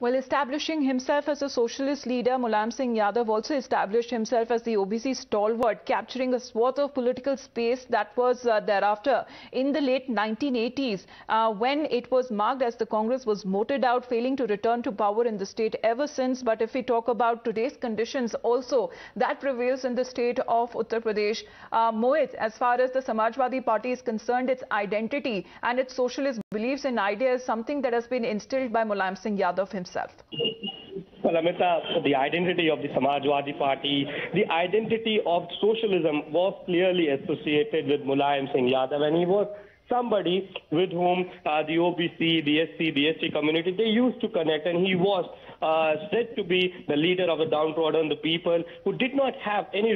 While establishing himself as a socialist leader, Mulayam Singh Yadav also established himself as the OBC stalwart, capturing a swath of political space that was uh, thereafter in the late 1980s, uh, when it was marked as the Congress was moted out, failing to return to power in the state ever since. But if we talk about today's conditions also, that prevails in the state of Uttar Pradesh. Uh, Mohit, as far as the Samajwadi Party is concerned, its identity and its socialist beliefs and ideas, something that has been instilled by Mulayam Singh Yadav himself himself? Well, Amita, the identity of the Samajwadi Party, the identity of socialism was clearly associated with Mulayam Singh Yadav, and he was somebody with whom uh, the OBC, the SC, the ST community, they used to connect, and he was uh, said to be the leader of the downtrodden, the people who did not have any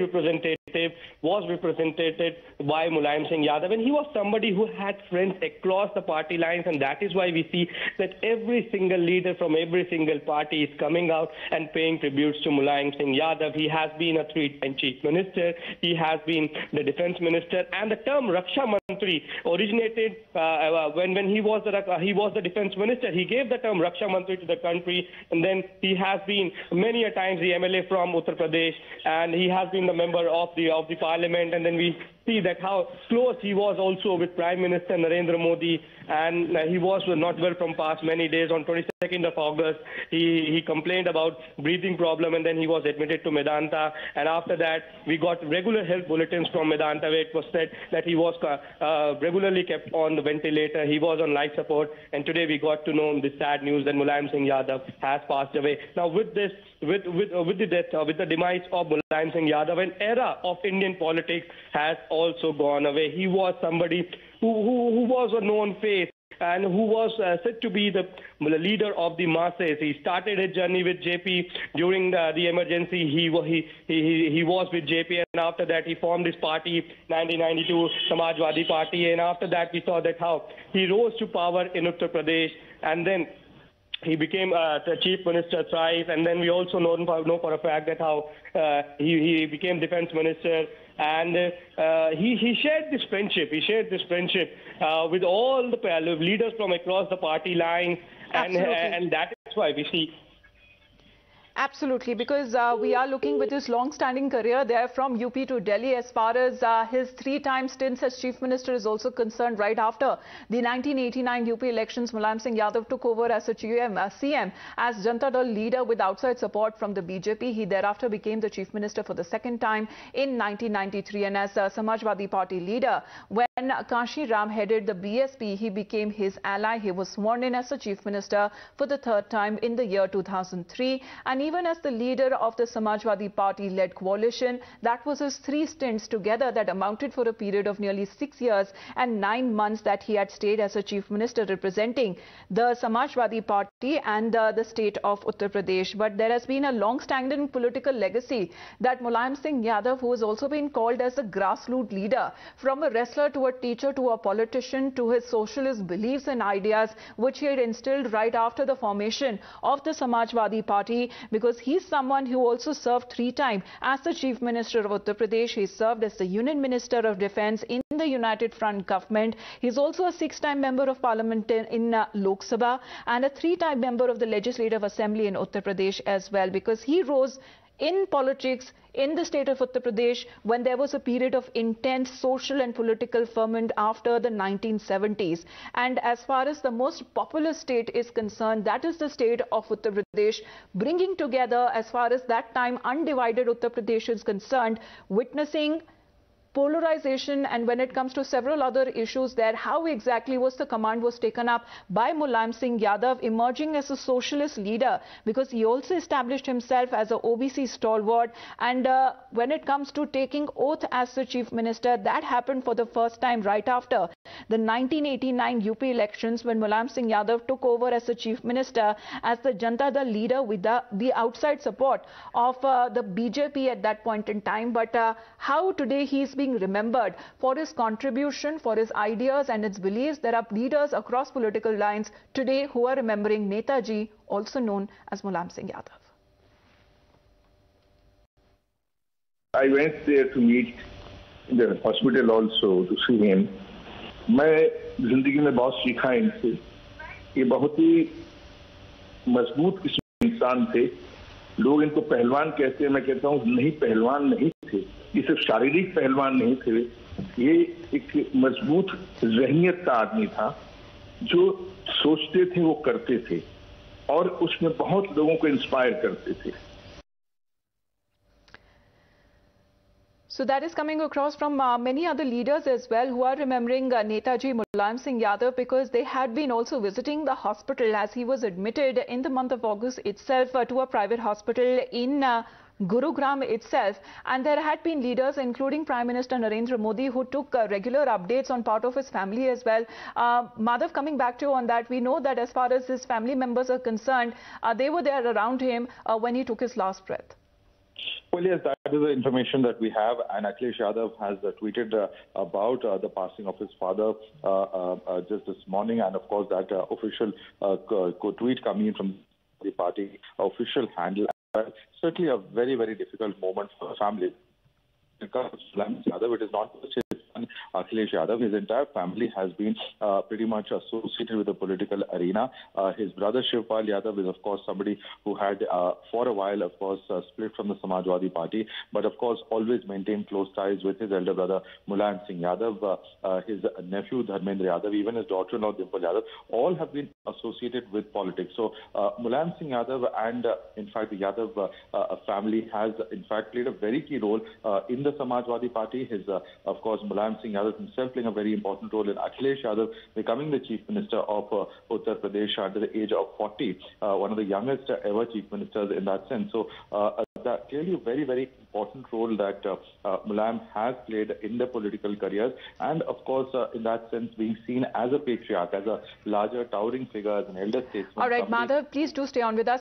representative was represented by Mulayam Singh Yadav, and he was somebody who had friends across the party lines, and that is why we see that every single leader from every single party is coming out and paying tributes to Mulayam Singh Yadav. He has been a three-time chief minister, he has been the defense minister, and the term Raksha Mantri originated uh, uh when when he was the uh, he was the defense minister. He gave the term Raksha Mantri to the country, and then he has been many a times the MLA from Uttar Pradesh, and he has been the member of the of the parliament, and then we see that how close he was also with Prime Minister Narendra Modi, and uh, he was not well from past many days. On 22nd of August, he, he complained about breathing problem, and then he was admitted to Medanta. And after that, we got regular health bulletins from Medanta, where it was said that he was uh, uh, regularly kept on the ventilator. He was on life support, and today we got to know the sad news that Mulayam Singh Yadav has passed away. Now, with this, with with uh, with the death, uh, with the demise of Mulayam Singh Yadav, an era of Indian politics has also gone away. He was somebody who, who, who was a known face and who was uh, said to be the, leader of the masses. He started his journey with JP during the, the emergency. He, he, he, he was with JP, and after that, he formed his party, 1992 Samajwadi Party. And after that, we saw that how he rose to power in Uttar Pradesh, and then he became uh, the chief minister thrice, and then we also know, know for a fact that how uh, he, he became defense minister, and uh, he, he shared this friendship. He shared this friendship uh, with all the leaders from across the party line, and, and that is why we see Absolutely, because uh, we are looking with his long-standing career there from UP to Delhi as far as uh, his three-time stints as Chief Minister is also concerned. Right after the 1989 UP elections, Mulayam Singh Yadav took over as a GM, uh, CM as Janata Dal leader with outside support from the BJP. He thereafter became the Chief Minister for the second time in 1993 and as a Samajwadi Party leader. When Kanshi Ram headed the BSP, he became his ally. He was sworn in as the Chief Minister for the third time in the year 2003 and even as the leader of the Samajwadi Party-led coalition. That was his three stints together that amounted for a period of nearly six years and nine months that he had stayed as a chief minister representing the Samajwadi Party and uh, the state of Uttar Pradesh. But there has been a long-standing political legacy that Mulayam Singh Yadav, who has also been called as a grassroots leader, from a wrestler to a teacher to a politician to his socialist beliefs and ideas, which he had instilled right after the formation of the Samajwadi Party, because he's someone who also served three times as the Chief Minister of Uttar Pradesh. He served as the Union Minister of Defence in the United Front government. He's also a six-time member of Parliament in, in uh, Lok Sabha and a three-time member of the Legislative Assembly in Uttar Pradesh as well because he rose in politics in the state of Uttar Pradesh when there was a period of intense social and political ferment after the 1970s. And as far as the most populous state is concerned, that is the state of Uttar Pradesh, bringing together, as far as that time undivided Uttar Pradesh is concerned, witnessing polarization and when it comes to several other issues there, how exactly was the command was taken up by Mulayam Singh Yadav emerging as a socialist leader because he also established himself as a OBC stalwart. And uh, when it comes to taking oath as the chief minister, that happened for the first time right after the 1989 UP elections when Mulayam Singh Yadav took over as the chief minister as the Janta Dal leader with the, the outside support of uh, the BJP at that point in time. But uh, how today he is being remembered for his contribution, for his ideas and its beliefs. There are leaders across political lines today who are remembering Netaji, also known as Mulayam Singh Yadav. I went there to meet the hospital also to see him. मैं ज़िंदगी में बहुत सीखा इनसे। ये बहुत ही मज़बूत किस्म इंसान थे। लोग इनको पहलवान कहते हैं, मैं कहता हूँ, नहीं, पहलवान नहीं थे। ये सिर्फ़ शारीरिक पहलवान नहीं थे। ये एक मज़बूत जहनीत का आदमी था। जो सोचते थे, वो करते थे। और उसमें बहुत लोगों को इंस्पायर करते थे। So that is coming across from uh, many other leaders as well who are remembering uh, Netaji Mulayam Singh Yadav because they had been also visiting the hospital as he was admitted in the month of August itself uh, to a private hospital in uh, Gurugram itself. And there had been leaders, including Prime Minister Narendra Modi, who took uh, regular updates on part of his family as well. Uh, Madhav, coming back to you on that, we know that as far as his family members are concerned, uh, they were there around him uh, when he took his last breath. Well, yes, that is the information that we have, and Akhilesh Yadav has uh, tweeted uh, about uh, the passing of his father uh, uh, uh, just this morning, and of course that official tweet coming in from the party official handle. certainly a very, very difficult moment for the family. It is not Akhilesh Yadav. His entire family has been uh, pretty much associated with the political arena. Uh, his brother Shivpal Yadav is, of course, somebody who had, uh, for a while, of course, split from the Samajwadi Party, but of course, always maintained close ties with his elder brother Mulayam Singh Yadav, his nephew Dharmendra Yadav, even his daughter-in-law Dimple Yadav, all have been associated with politics. So Mulayam Singh Yadav and, uh, in fact, the Yadav family has, in fact, played a very key role in the Samajwadi Party. His, of course, Mulayam Singh Yadav himself playing a very important role in Akhilesh Yadav becoming the Chief Minister of uh, Uttar Pradesh under the age of 40, uh, one of the youngest ever Chief Ministers in that sense. So uh, that clearly a very, very important role that uh, uh, Mulayam has played in their political careers. And of course, uh, in that sense, being seen as a patriarch, as a larger, towering figure, as an elder statesman. All right, Madhav, please do stay on with us.